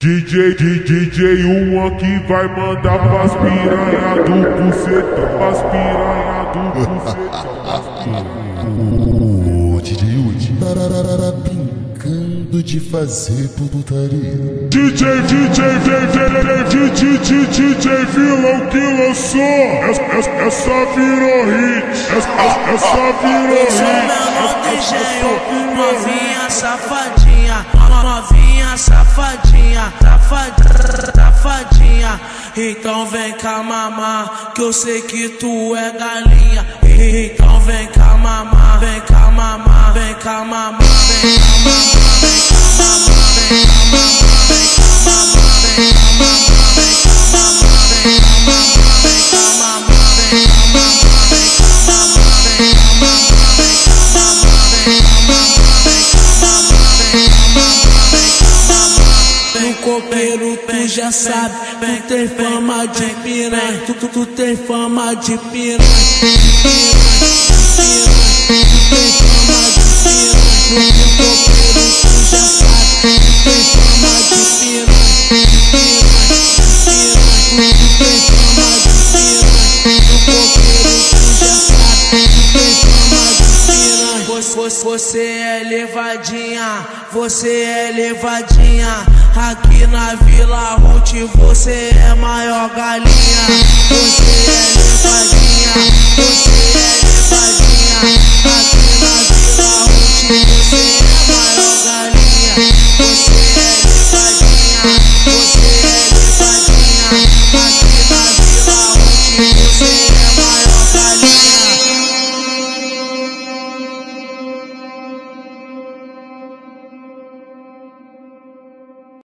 DJ, DJ, DJ, um aqui vai mandar pras piranha do bucetão, pras piranha do bucetão, O DJ Udi tararara, brincando de fazer putaria. DJ, DJ, DJ, DJ, DJ, DJ, vilão que lançou, essa, essa, essa virou hit, essa, essa, essa virou é hit, essa, essa hit. novinha safadinha, novinha safadinha, safadinha, safadinha. Então vem cá mamar, que eu sei que tu é galinha. Então vem cá mamar, vem cá mamar, vem cá mamar, vem cá mamar, coqueiro tu já sabe, tu tem fama de piranha, tu, tu, tu tem fama de piranha, Você, você é levadinha, você é levadinha. Aqui na Vila Ruth você é maior galinha. Você é